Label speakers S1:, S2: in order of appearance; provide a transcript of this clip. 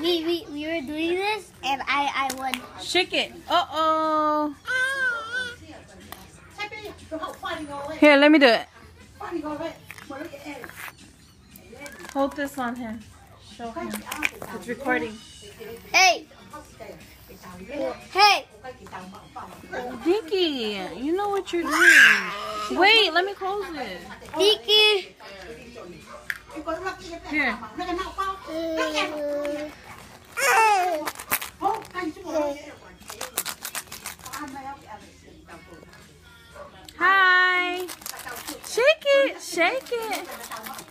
S1: we, we, we were doing this and I, I won.
S2: Shake it. Uh-oh. Here, let me do it. Hold this on him. Show him. It's recording.
S1: Hey! Hey!
S2: Dinky, you know what you're doing. Wait, let me close it.
S1: Nikki!
S2: Here. Uh, Hi. Shake it. Shake it.